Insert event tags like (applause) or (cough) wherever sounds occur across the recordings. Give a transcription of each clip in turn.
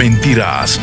mentiras.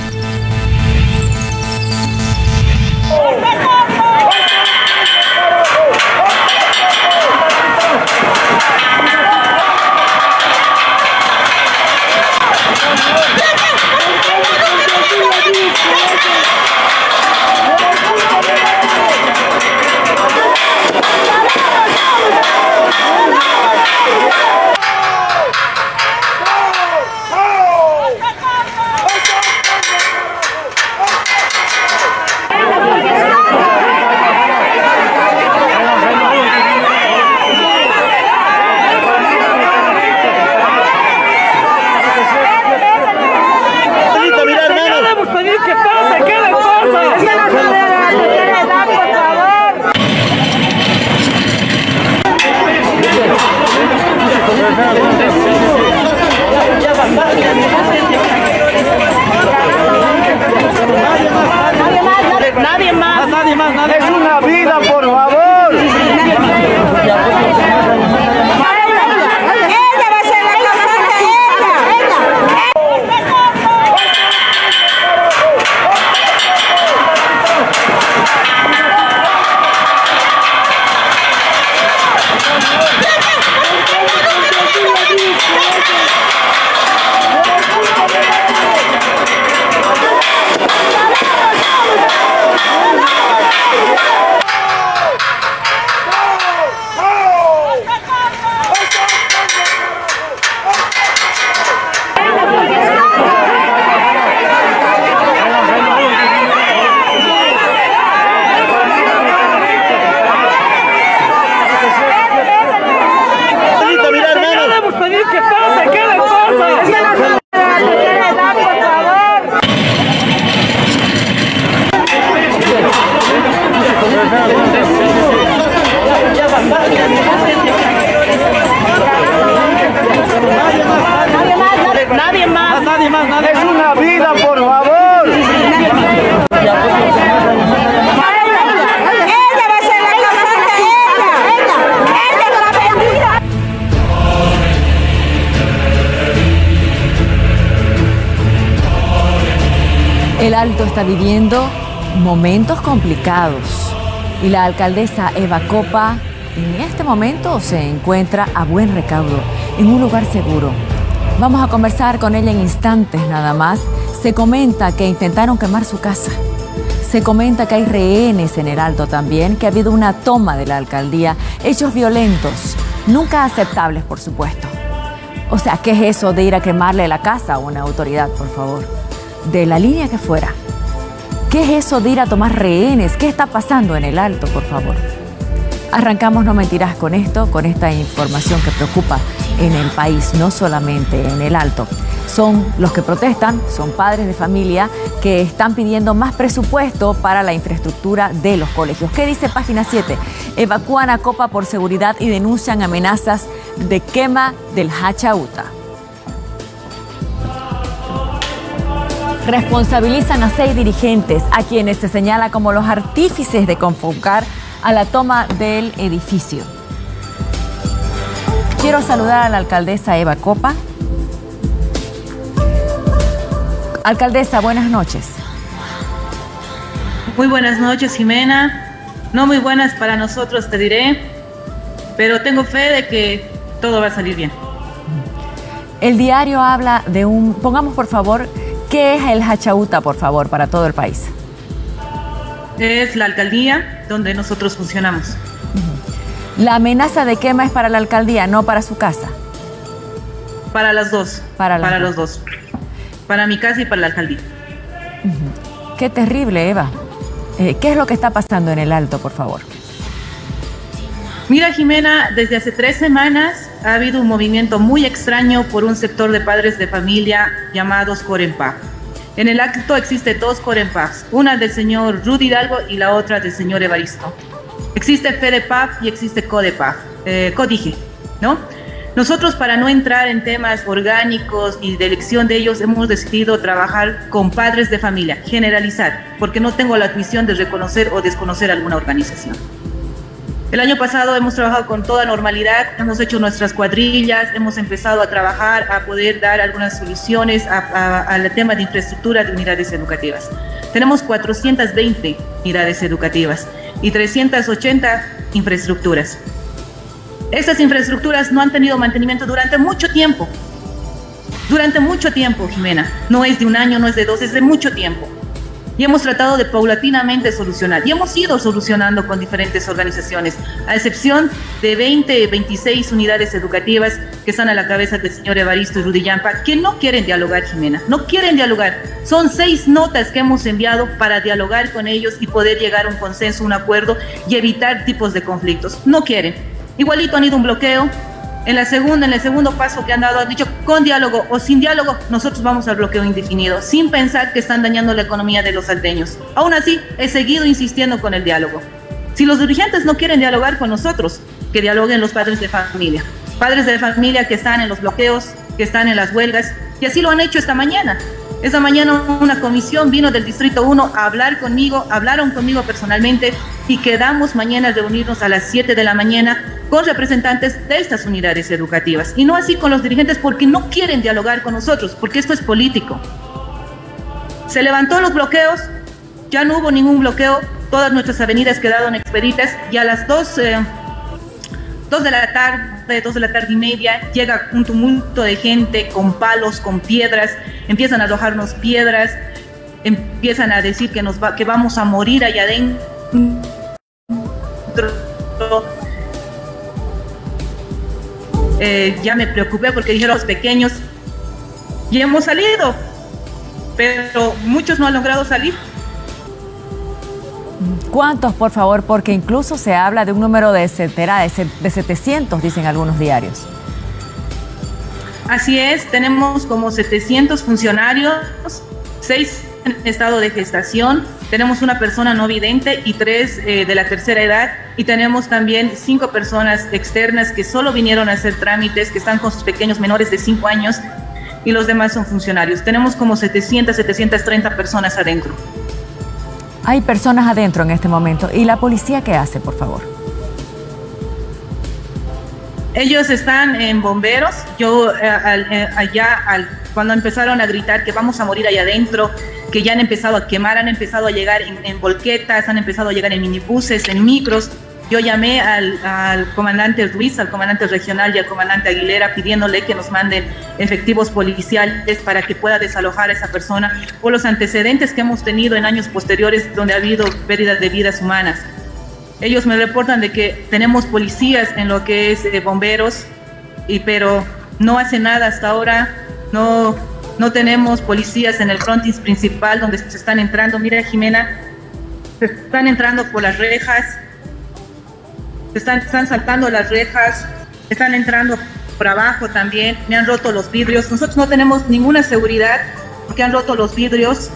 Está viviendo momentos complicados y la alcaldesa Eva Copa en este momento se encuentra a buen recaudo, en un lugar seguro. Vamos a conversar con ella en instantes nada más. Se comenta que intentaron quemar su casa. Se comenta que hay rehenes en el Alto también, que ha habido una toma de la alcaldía, hechos violentos, nunca aceptables, por supuesto. O sea, ¿qué es eso de ir a quemarle la casa a una autoridad, por favor? De la línea que fuera. ¿Qué es eso de ir a tomar rehenes? ¿Qué está pasando en el Alto, por favor? Arrancamos, no mentirás, con esto, con esta información que preocupa en el país, no solamente en el Alto. Son los que protestan, son padres de familia que están pidiendo más presupuesto para la infraestructura de los colegios. ¿Qué dice página 7? Evacúan a Copa por seguridad y denuncian amenazas de quema del Hachauta. Responsabilizan a seis dirigentes, a quienes se señala como los artífices de convocar a la toma del edificio. Quiero saludar a la alcaldesa Eva Copa. Alcaldesa, buenas noches. Muy buenas noches, Jimena. No muy buenas para nosotros, te diré, pero tengo fe de que todo va a salir bien. El diario habla de un, pongamos por favor, ¿qué es el Hachauta, por favor, para todo el país? Es la alcaldía donde nosotros funcionamos. La amenaza de quema es para la alcaldía, no para su casa. Para las dos. Para las los dos. Para mi casa y para la alcaldía. Qué terrible, Eva. Eh, ¿Qué es lo que está pasando en el Alto, por favor? Mira, Jimena, desde hace tres semanas ha habido un movimiento muy extraño por un sector de padres de familia llamados Corempa. En el acto existe dos Corempas, una del señor Rudy Hidalgo y la otra del señor Evaristo. Existe FEDEPAF y existe CODEPAF, eh, CODIGE, ¿no? Nosotros para no entrar en temas orgánicos y de elección de ellos hemos decidido trabajar con padres de familia, generalizar, porque no tengo la admisión de reconocer o desconocer alguna organización. El año pasado hemos trabajado con toda normalidad, hemos hecho nuestras cuadrillas, hemos empezado a trabajar, a poder dar algunas soluciones al tema de infraestructura de unidades educativas. Tenemos 420 unidades educativas y 380 infraestructuras. Estas infraestructuras no han tenido mantenimiento durante mucho tiempo. Durante mucho tiempo, Jimena. No es de un año, no es de dos, es de mucho tiempo y hemos tratado de paulatinamente solucionar. Y hemos ido solucionando con diferentes organizaciones, a excepción de 20, 26 unidades educativas que están a la cabeza del señor Evaristo y Rudy que no quieren dialogar, Jimena, no quieren dialogar. Son seis notas que hemos enviado para dialogar con ellos y poder llegar a un consenso, un acuerdo y evitar tipos de conflictos. No quieren. Igualito han ido un bloqueo, en la segunda, en el segundo paso que han dado, han dicho con diálogo o sin diálogo, nosotros vamos al bloqueo indefinido, sin pensar que están dañando la economía de los salteños. Aún así, he seguido insistiendo con el diálogo. Si los dirigentes no quieren dialogar con nosotros, que dialoguen los padres de familia. Padres de familia que están en los bloqueos, que están en las huelgas, y así lo han hecho esta mañana. Esta mañana una comisión vino del Distrito 1 a hablar conmigo, hablaron conmigo personalmente y quedamos mañana a reunirnos a las 7 de la mañana con representantes de estas unidades educativas y no así con los dirigentes porque no quieren dialogar con nosotros, porque esto es político. Se levantó los bloqueos, ya no hubo ningún bloqueo, todas nuestras avenidas quedaron expeditas y a las 2, eh, de la tarde, 2 de la tarde y media, llega un tumulto de gente con palos, con piedras, empiezan a arrojarnos piedras, empiezan a decir que, nos va, que vamos a morir allá adentro eh, ya me preocupé porque dijeron los pequeños y hemos salido, pero muchos no han logrado salir. ¿Cuántos, por favor? Porque incluso se habla de un número de, etcétera, de 700, dicen algunos diarios. Así es, tenemos como 700 funcionarios, seis en estado de gestación, tenemos una persona no vidente y tres eh, de la tercera edad y tenemos también cinco personas externas que solo vinieron a hacer trámites, que están con sus pequeños menores de cinco años y los demás son funcionarios. Tenemos como 700, 730 personas adentro. Hay personas adentro en este momento. ¿Y la policía qué hace, por favor? Ellos están en bomberos. Yo eh, eh, allá, al, cuando empezaron a gritar que vamos a morir allá adentro, que ya han empezado a quemar, han empezado a llegar en, volquetas, han empezado a llegar en minibuses, en micros. Yo llamé al, comandante Ruiz, al comandante regional y al comandante Aguilera pidiéndole que nos manden efectivos policiales para que pueda desalojar a esa persona por los antecedentes que hemos tenido en años posteriores donde ha habido pérdidas de vidas humanas. Ellos me reportan de que tenemos policías en lo que es eh, bomberos, y, pero no hace nada hasta ahora, no no tenemos policías en el frontis principal donde se están entrando. Mira, Jimena, se están entrando por las rejas, están, están saltando las rejas, están entrando por abajo también, me han roto los vidrios. Nosotros no tenemos ninguna seguridad porque han roto los vidrios,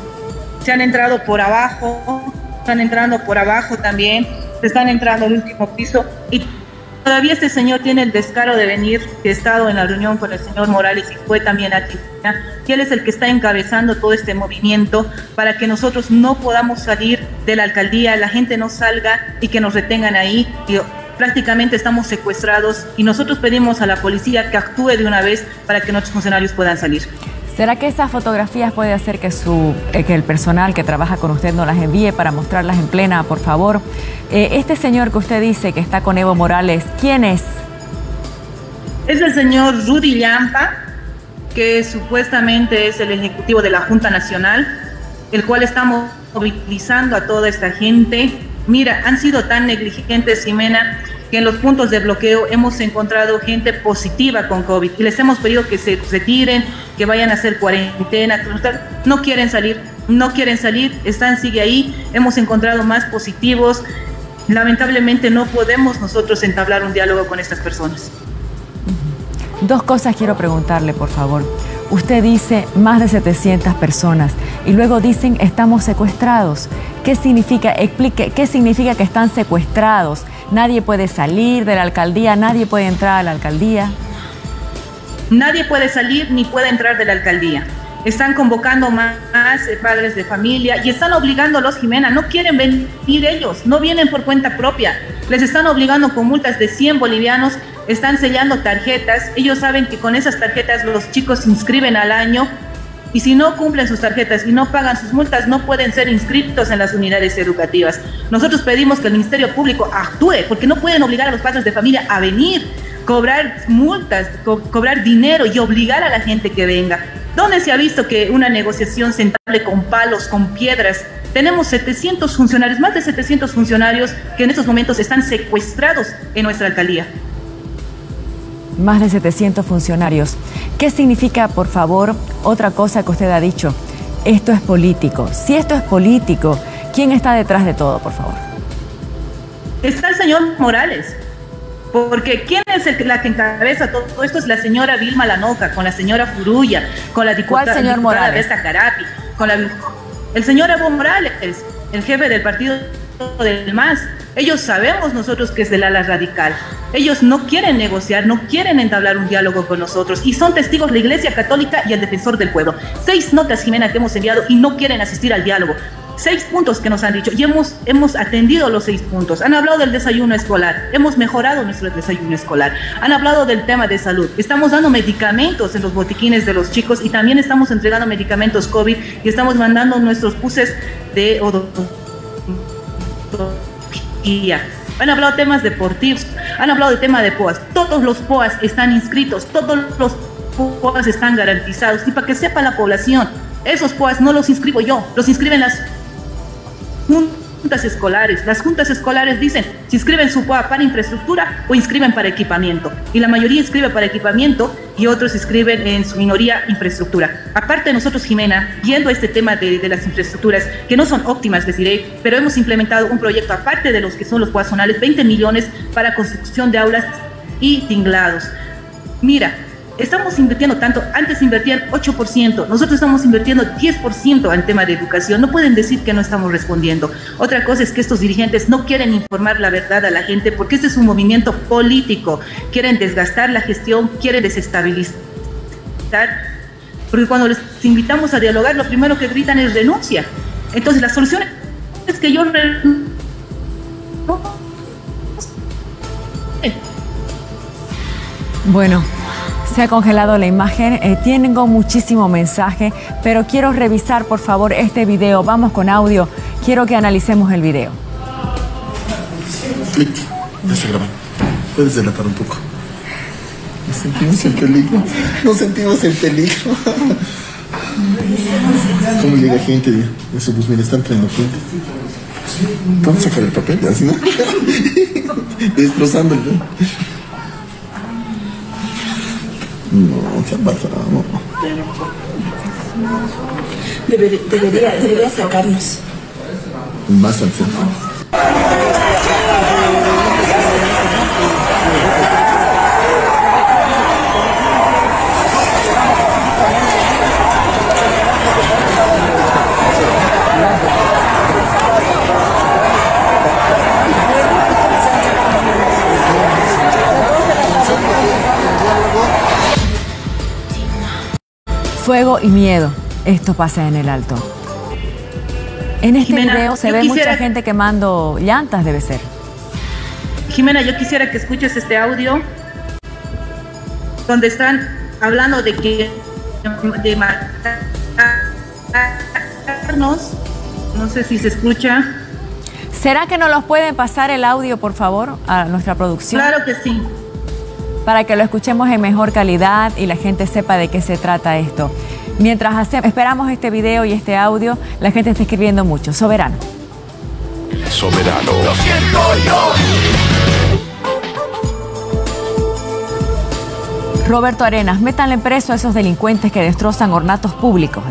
se han entrado por abajo, están entrando por abajo también, se están entrando al último piso y Todavía este señor tiene el descaro de venir, que ha estado en la reunión con el señor Morales y fue también a China, y él es el que está encabezando todo este movimiento para que nosotros no podamos salir de la alcaldía, la gente no salga y que nos retengan ahí. Prácticamente estamos secuestrados y nosotros pedimos a la policía que actúe de una vez para que nuestros funcionarios puedan salir. ¿Será que esas fotografías puede hacer que, su, eh, que el personal que trabaja con usted no las envíe para mostrarlas en plena, por favor? Eh, este señor que usted dice que está con Evo Morales, ¿quién es? Es el señor Rudy Lampa, que supuestamente es el ejecutivo de la Junta Nacional, el cual estamos movilizando a toda esta gente. Mira, han sido tan negligentes, Jimena, que en los puntos de bloqueo hemos encontrado gente positiva con COVID y les hemos pedido que se retiren, que vayan a hacer cuarentena, no quieren salir, no quieren salir, están, sigue ahí, hemos encontrado más positivos. Lamentablemente no podemos nosotros entablar un diálogo con estas personas. Dos cosas quiero preguntarle, por favor. Usted dice más de 700 personas y luego dicen estamos secuestrados. ¿Qué significa? Explique, ¿qué significa que están secuestrados? Nadie puede salir de la alcaldía, nadie puede entrar a la alcaldía. Nadie puede salir ni puede entrar de la alcaldía. Están convocando más, eh, padres de familia y están obligándolos, Jimena. No quieren venir ellos, no vienen por cuenta propia. Les están obligando con multas de 100 bolivianos, están sellando tarjetas. Ellos saben que con esas tarjetas los chicos se inscriben al año y si no cumplen sus tarjetas y no pagan sus multas, no pueden ser inscritos en las unidades educativas. Nosotros pedimos que el Ministerio Público actúe, porque no pueden obligar a los padres de familia a venir, cobrar multas, co cobrar dinero y obligar a la gente que venga. ¿Dónde se ha visto que una negociación se entable con palos, con piedras? Tenemos 700 funcionarios, más de 700 funcionarios que en estos momentos están secuestrados en nuestra alcaldía. Más de 700 funcionarios. ¿Qué significa, por favor, otra cosa que usted ha dicho? Esto es político. Si esto es político, ¿quién está detrás de todo, por favor? Está el señor Morales. Porque ¿quién es el, la que encabeza todo esto? Es la señora Vilma Lanoca, con la señora Furulla, con la diputada, ¿Cuál señor diputada? Berta Carapi, con la, el señor Evo Morales, el jefe del partido del MAS. Ellos sabemos nosotros que es del ala radical. Ellos no quieren negociar, no quieren entablar un diálogo con nosotros y son testigos la Iglesia Católica y el Defensor del Pueblo. Seis notas, Jimena, que hemos enviado y no quieren asistir al diálogo. Seis puntos que nos han dicho y hemos, hemos atendido los seis puntos. Han hablado del desayuno escolar, hemos mejorado nuestro desayuno escolar. Han hablado del tema de salud. Estamos dando medicamentos en los botiquines de los chicos y también estamos entregando medicamentos COVID y estamos mandando nuestros buses de odontología. Han hablado de temas deportivos, han hablado de tema de POAS. Todos los POAS están inscritos, todos los POAS están garantizados. Y para que sepa la población, esos POAS no los inscribo yo, los inscriben las juntas escolares. Las juntas escolares dicen si inscriben su POA para infraestructura o inscriben para equipamiento. Y la mayoría inscribe para equipamiento y otros inscriben en su minoría infraestructura. Aparte nosotros, Jimena, viendo este tema de, de, las infraestructuras, que no son óptimas, les diré, pero hemos implementado un proyecto, aparte de los que son los POA zonales, 20 millones para construcción de aulas y tinglados. Mira, estamos invirtiendo tanto, antes invertían 8%, nosotros estamos invirtiendo 10% al tema de educación, no pueden decir que no estamos respondiendo. Otra cosa es que estos dirigentes no quieren informar la verdad a la gente porque este es un movimiento político, quieren desgastar la gestión, quieren desestabilizar, porque cuando les invitamos a dialogar, lo primero que gritan es renuncia. Entonces la solución es que yo Bueno, se ha congelado la imagen. Eh, tengo muchísimo mensaje, pero quiero revisar por favor este video. Vamos con audio. Quiero que analicemos el video. Ya. Puedes delatar un poco. Nos sentimos en peligro. Nos sentimos en peligro. ¿Cómo llega gente de, bus? Mira, están trayendo gente. Vamos a sacar el papel, así no. (laughs) Destrozándolo. No, se ha pasado. Debería, debería, debería sacarnos. Más al Fuego y miedo. Esto pasa en el alto. En este Jimena, video se ve quisiera- mucha gente quemando llantas, debe ser. Jimena, yo quisiera que escuches este audio donde están hablando de que de matarnos. No sé si se escucha. ¿Será que nos los pueden pasar el audio, por favor, a nuestra producción? Claro que sí. Para que lo escuchemos en mejor calidad y la gente sepa de qué se trata esto. Mientras hacemos, esperamos este video y este audio, la gente está escribiendo mucho. Soberano. Soberano. Roberto Arenas, métanle preso a esos delincuentes que destrozan ornatos públicos.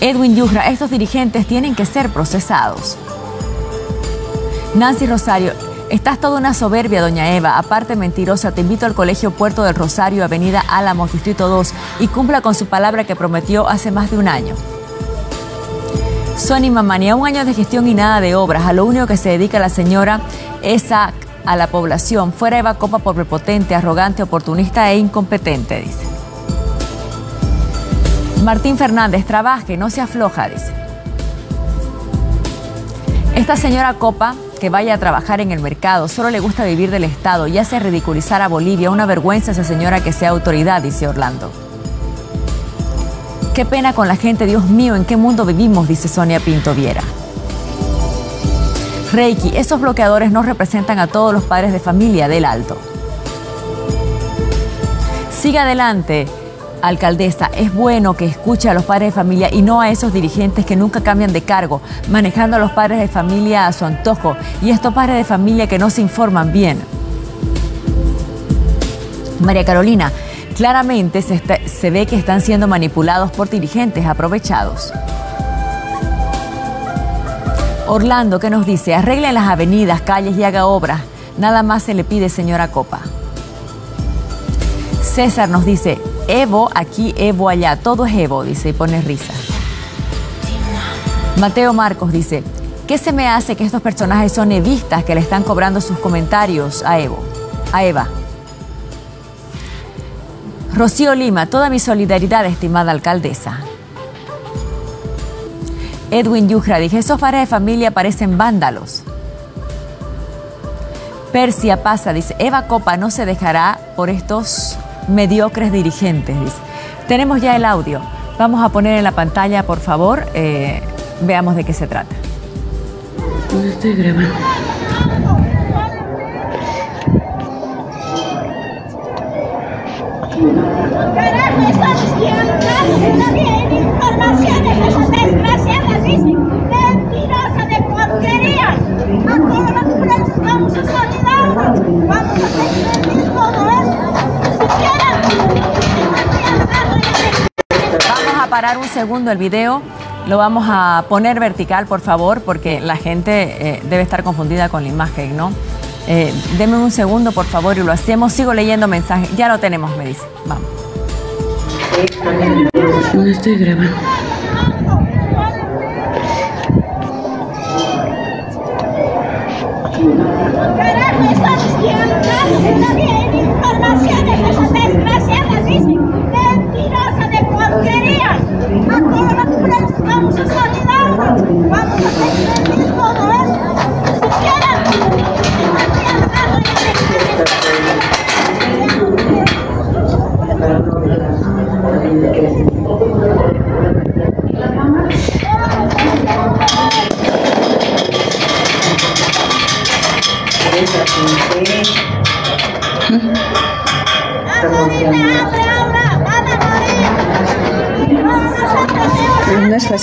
Edwin Yujra, estos dirigentes tienen que ser procesados. Nancy Rosario, estás toda una soberbia, doña Eva, aparte mentirosa, te invito al Colegio Puerto del Rosario, Avenida Álamos, Distrito 2, y cumpla con su palabra que prometió hace más de un año. Sony Mamania, un año de gestión y nada de obras. A lo único que se dedica la señora es a, a la población. Fuera Eva Copa por prepotente, arrogante, oportunista e incompetente, dice. Martín Fernández, trabaje, no se afloja, dice. Esta señora Copa que vaya a trabajar en el mercado, solo le gusta vivir del Estado y hace ridiculizar a Bolivia. Una vergüenza esa señora que sea autoridad, dice Orlando. Qué pena con la gente, Dios mío, ¿en qué mundo vivimos? Dice Sonia Pinto Viera. Reiki, esos bloqueadores no representan a todos los padres de familia del Alto. Siga adelante, alcaldesa. Es bueno que escuche a los padres de familia y no a esos dirigentes que nunca cambian de cargo, manejando a los padres de familia a su antojo y estos padres de familia que no se informan bien. María Carolina, claramente se, ve que están siendo manipulados por dirigentes aprovechados. Orlando, ¿qué nos dice? Arreglen las avenidas, calles y haga obras. Nada más se le pide, señora Copa. César nos dice, Evo aquí, Evo allá, todo es Evo, dice y pone risa. Mateo Marcos dice, ¿qué se me hace que estos personajes son evistas que le están cobrando sus comentarios a Evo, a Eva? Rocío Lima, toda mi solidaridad, estimada alcaldesa. Edwin Yujra, dije, esos padres de familia parecen vándalos. Persia pasa, dice, Eva Copa no se dejará por estos mediocres dirigentes, dice. Tenemos ya el audio. Vamos a poner en la pantalla, por favor, eh, veamos de qué se trata. Estoy grabando. Carajo, esas tiendas no tienen informaciones, esas desgraciadas dicen mentirosa de porquería. A todos los presos vamos a solidarnos, vamos parar un segundo el video. Lo vamos a poner vertical, por favor, porque la gente eh, debe estar confundida con la imagen, ¿no? Eh, deme un segundo, por favor, y lo hacemos. Sigo leyendo mensajes. Ya lo tenemos, me dice. Vamos. No estoy grabando. Carajo, esas tiendas no tienen informaciones, esas desgraciadas dicen porquería. A todos los presos vamos a solidarnos, vamos a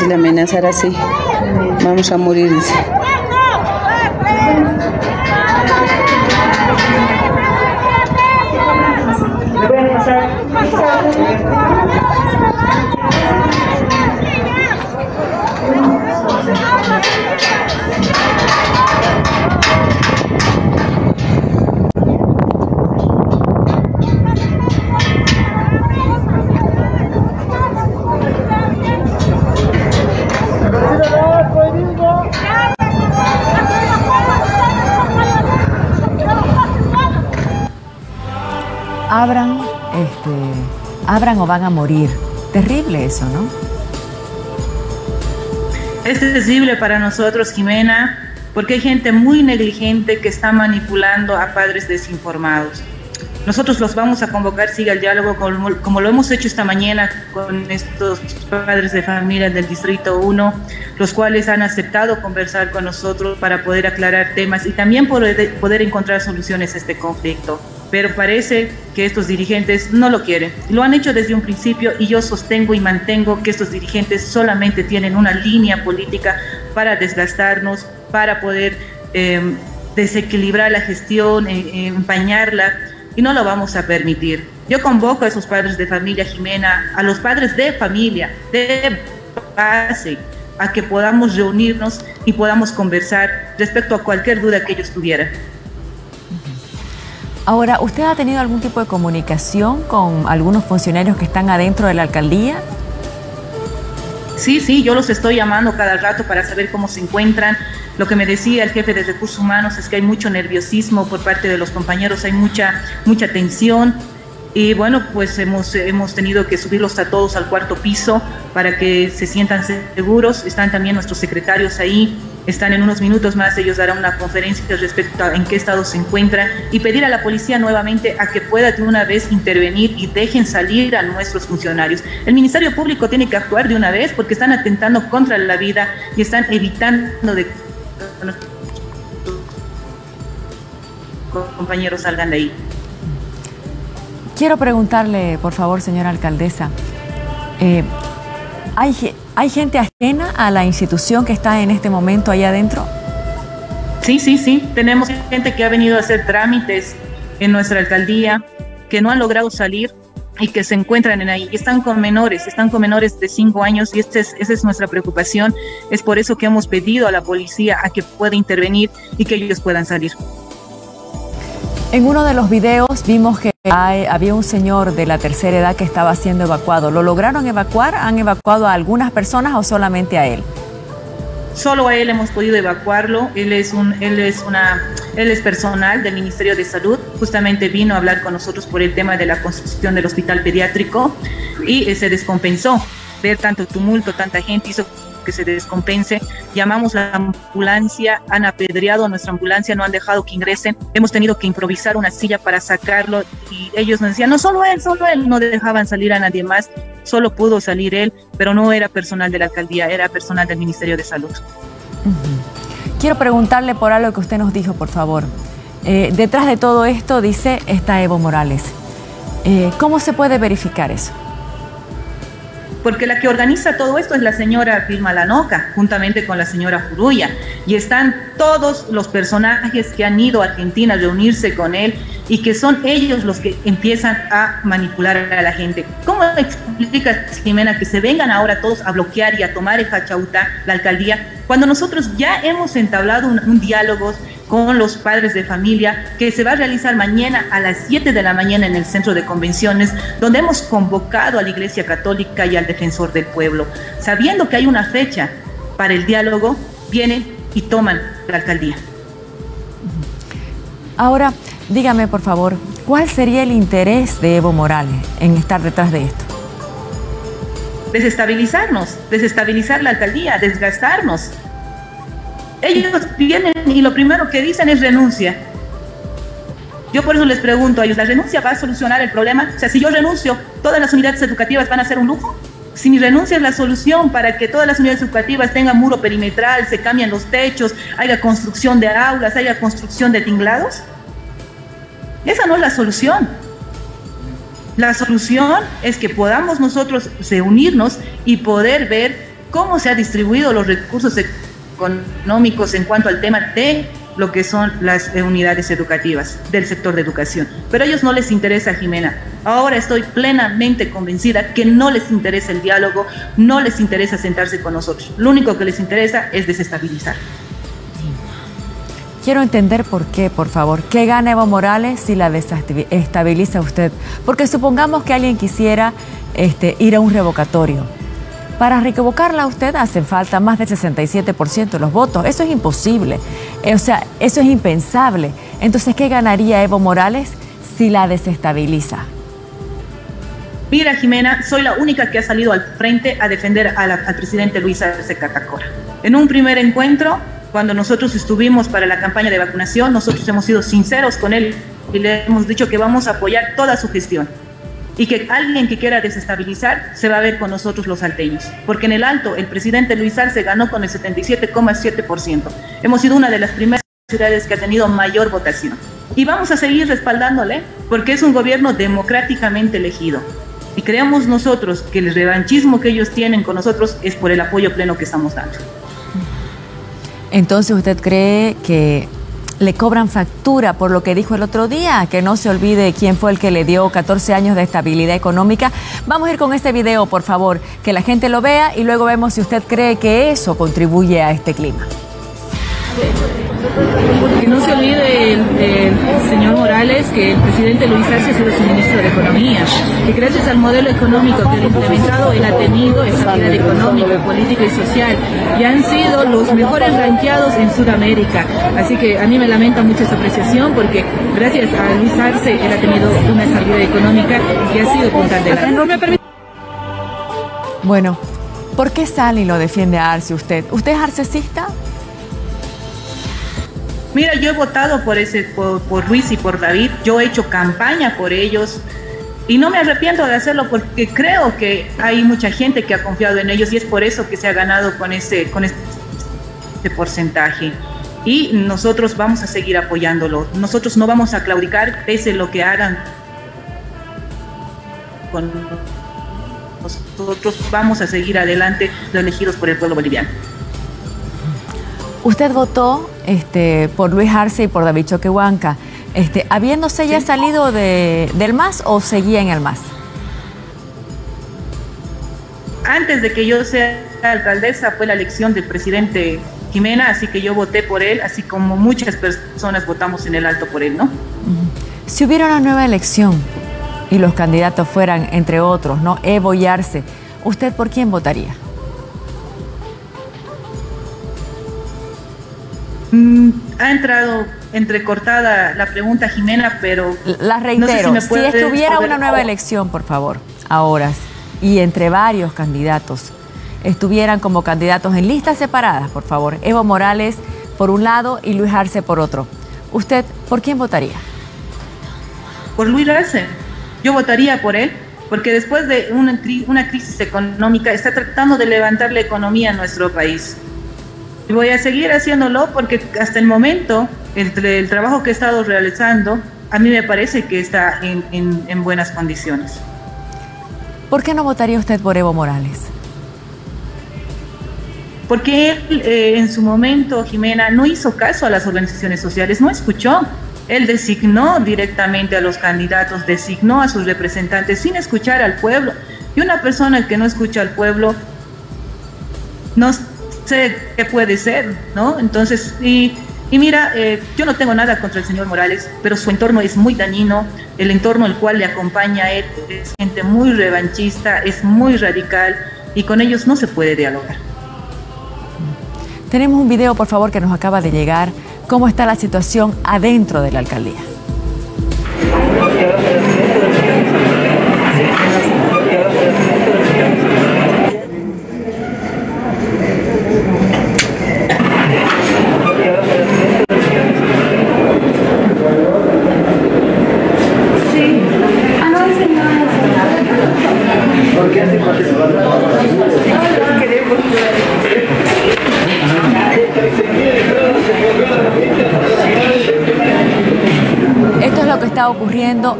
fácil amenazar así. Vamos a morir, abran o van a morir. Terrible eso, ¿no? Es terrible para nosotros, Jimena, porque hay gente muy negligente que está manipulando a padres desinformados. Nosotros los vamos a convocar, siga el diálogo, como, como lo hemos hecho esta mañana con estos padres de familia del Distrito 1, los cuales han aceptado conversar con nosotros para poder aclarar temas y también poder, poder encontrar soluciones a este conflicto. Pero parece que estos dirigentes no lo quieren. Lo han hecho desde un principio y yo sostengo y mantengo que estos dirigentes solamente tienen una línea política para desgastarnos, para poder eh, desequilibrar la gestión, eh, empañarla y no lo vamos a permitir. Yo convoco a esos padres de familia, Jimena, a los padres de familia, de base, a que podamos reunirnos y podamos conversar respecto a cualquier duda que ellos tuvieran. Ahora, ¿usted ha tenido algún tipo de comunicación con algunos funcionarios que están adentro de la alcaldía? Sí, sí, yo los estoy llamando cada rato para saber cómo se encuentran. Lo que me decía el jefe de recursos humanos es que hay mucho nerviosismo por parte de los compañeros, hay mucha, mucha tensión. Y bueno, pues hemos, hemos tenido que subirlos a todos al cuarto piso para que se sientan seguros. Están también nuestros secretarios ahí Están en unos minutos más, ellos darán una conferencia respecto a en qué estado se encuentran y pedir a la policía nuevamente a que pueda de una vez intervenir y dejen salir a nuestros funcionarios. El Ministerio Público tiene que actuar de una vez porque están atentando contra la vida y están evitando de compañeros salgan de ahí. Quiero preguntarle, por favor, señora alcaldesa, eh, ¿hay, ¿hay gente ajena a la institución que está en este momento allá adentro? Sí, sí, sí. Tenemos gente que ha venido a hacer trámites en nuestra alcaldía, que no han logrado salir y que se encuentran en ahí. Están con menores, están con menores de cinco años y este es, esa es nuestra preocupación. Es por eso que hemos pedido a la policía a que pueda intervenir y que ellos puedan salir. En uno de los videos vimos que había un señor de la tercera edad que estaba siendo evacuado. ¿Lo lograron evacuar? ¿Han evacuado a algunas personas o solamente a él? Solo a él hemos podido evacuarlo. Él es un, él es una, él es personal del Ministerio de Salud. Justamente vino a hablar con nosotros por el tema de la construcción del hospital pediátrico y eh, se descompensó ver tanto tumulto, tanta gente hizo que se descompense. Llamamos a la ambulancia, han apedreado nuestra ambulancia, no han dejado que ingresen. Hemos tenido que improvisar una silla para sacarlo y ellos nos decían, no, solo él, solo él, no dejaban salir a nadie más, solo pudo salir él, pero no era personal de la alcaldía, era personal del Ministerio de Salud. Quiero preguntarle por algo que usted nos dijo, por favor. Eh, detrás de todo esto, dice, está Evo Morales. Eh, ¿Cómo se puede verificar eso? Porque la que organiza todo esto es la señora Vilma Lanoca, juntamente con la señora Juruya, y están todos los personajes que han ido a Argentina a reunirse con él y que son ellos los que empiezan a manipular a la gente. ¿Cómo explica Jimena que se vengan ahora todos a bloquear y a tomar el Fachauta, la alcaldía, cuando nosotros ya hemos entablado un, diálogo con los padres de familia, que se va a realizar mañana a las 7 de la mañana en el centro de convenciones, donde hemos convocado a la Iglesia Católica y al Defensor del Pueblo. Sabiendo que hay una fecha para el diálogo, vienen y toman la alcaldía. Ahora, dígame por favor, ¿cuál sería el interés de Evo Morales en estar detrás de esto? Desestabilizarnos, desestabilizar la alcaldía, desgastarnos, ellos vienen y lo primero que dicen es renuncia. Yo por eso les pregunto a ellos, ¿la renuncia va a solucionar el problema? O sea, si yo renuncio, ¿todas las unidades educativas van a ser un lujo? Si mi renuncia es la solución para que todas las unidades educativas tengan muro perimetral, se cambien los techos, haya construcción de aulas, haya construcción de tinglados, esa no es la solución. La solución es que podamos nosotros reunirnos y poder ver cómo se han distribuido los recursos económicos en cuanto al tema de lo que son las unidades educativas del sector de educación. Pero a ellos no les interesa, Jimena. Ahora estoy plenamente convencida que no les interesa el diálogo, no les interesa sentarse con nosotros. Lo único que les interesa es desestabilizar. Quiero entender por qué, por favor. ¿Qué gana Evo Morales si la desestabiliza usted? Porque supongamos que alguien quisiera este, ir a un revocatorio para revocarla a usted hacen falta más del 67% de los votos. Eso es imposible. O sea, eso es impensable. Entonces, ¿qué ganaría Evo Morales si la desestabiliza? Mira, Jimena, soy la única que ha salido al frente a defender al presidente Luis Arce Catacora. En un primer encuentro, cuando nosotros estuvimos para la campaña de vacunación, nosotros hemos sido sinceros con él y le hemos dicho que vamos a apoyar toda su gestión y que alguien que quiera desestabilizar se va a ver con nosotros los salteños. Porque en el Alto el presidente Luis Arce ganó con el 77,7%. Hemos sido una de las primeras ciudades que ha tenido mayor votación. Y vamos a seguir respaldándole porque es un gobierno democráticamente elegido. Y creemos nosotros que el revanchismo que ellos tienen con nosotros es por el apoyo pleno que estamos dando. Entonces, ¿usted cree que le cobran factura por lo que dijo el otro día, que no se olvide quién fue el que le dio 14 años de estabilidad económica. Vamos a ir con este video, por favor, que la gente lo vea y luego vemos si usted cree que eso contribuye a este clima. Que no se olvide el, señor Morales que el presidente Luis Arce ha sido su ministro de Economía, que gracias al modelo económico que ha implementado, él ha tenido estabilidad económica, política y social, y han sido los mejores ranqueados en Sudamérica. Así que a mí me lamenta mucho esa apreciación porque gracias a Luis Arce él ha tenido una estabilidad económica y ha sido punta de la... Bueno, ¿por qué sale y lo defiende a Arce usted? ¿Usted es arcesista? Mira, yo he votado por ese, por, por Luis y por David, yo he hecho campaña por ellos y no me arrepiento de hacerlo porque creo que hay mucha gente que ha confiado en ellos y es por eso que se ha ganado con ese, con este porcentaje. Y nosotros vamos a seguir apoyándolo. Nosotros no vamos a claudicar pese a lo que hagan con nosotros vamos a seguir adelante los elegidos por el pueblo boliviano. Usted votó este, por Luis Arce y por David Choquehuanca. Este, ¿Habiéndose ya salido de, del MAS o seguía en el MAS? Antes de que yo sea alcaldesa fue la elección del presidente Jimena, así que yo voté por él, así como muchas personas votamos en el alto por él, ¿no? Si hubiera una nueva elección y los candidatos fueran, entre otros, ¿no? Evo y Arce, ¿usted por quién votaría? Mm, ha entrado entrecortada la pregunta, Jimena, pero... La reitero, si, estuviera una nueva elección, por favor, ahora, y entre varios candidatos, estuvieran como candidatos en listas separadas, por favor, Evo Morales por un lado y Luis Arce por otro. ¿Usted por quién votaría? Por Luis Arce. Yo votaría por él, porque después de una, una crisis económica está tratando de levantar la economía en nuestro país. Y voy a seguir haciéndolo porque hasta el momento, entre el trabajo que he estado realizando, a mí me parece que está en, en, buenas condiciones. ¿Por qué no votaría usted por Evo Morales? Porque él eh, en su momento, Jimena, no hizo caso a las organizaciones sociales, no escuchó. Él designó directamente a los candidatos, designó a sus representantes sin escuchar al pueblo. Y una persona que no escucha al pueblo no sé qué puede ser, ¿no? Entonces, y, y mira, eh, yo no tengo nada contra el señor Morales, pero su entorno es muy dañino, el entorno al cual le acompaña él es gente muy revanchista, es muy radical y con ellos no se puede dialogar. Tenemos un video, por favor, que nos acaba de llegar. ¿Cómo está la situación adentro de la alcaldía?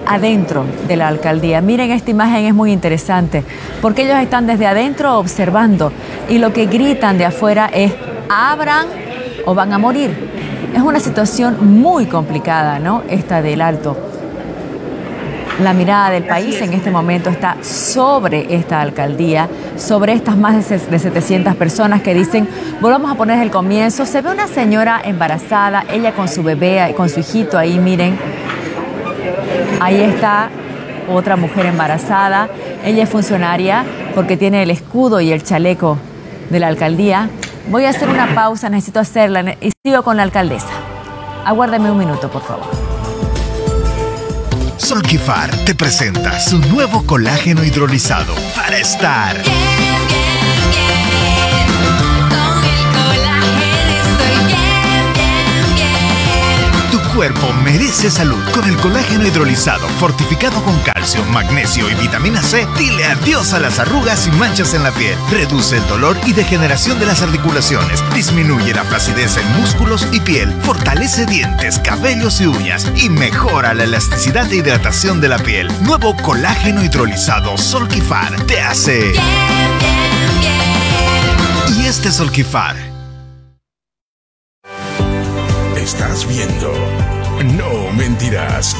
Adentro de la alcaldía. Miren, esta imagen es muy interesante porque ellos están desde adentro observando y lo que gritan de afuera es abran o van a morir. Es una situación muy complicada, ¿no? Esta del alto. La mirada del país en este momento está sobre esta alcaldía, sobre estas más de 700 personas que dicen, volvamos a poner el comienzo. Se ve una señora embarazada, ella con su bebé, con su hijito ahí, miren. Ahí está otra mujer embarazada. Ella es funcionaria porque tiene el escudo y el chaleco de la alcaldía. Voy a hacer una pausa, necesito hacerla y sigo con la alcaldesa. Aguárdeme un minuto, por favor. Solquifar te presenta su nuevo colágeno hidrolizado para estar. Cuerpo merece salud. Con el colágeno hidrolizado, fortificado con calcio, magnesio y vitamina C, dile adiós a las arrugas y manchas en la piel. Reduce el dolor y degeneración de las articulaciones. Disminuye la flacidez en músculos y piel. Fortalece dientes, cabellos y uñas. Y mejora la elasticidad e hidratación de la piel. Nuevo colágeno hidrolizado Solquifar te hace. Y este Solquifar Estás viendo. No mentirás.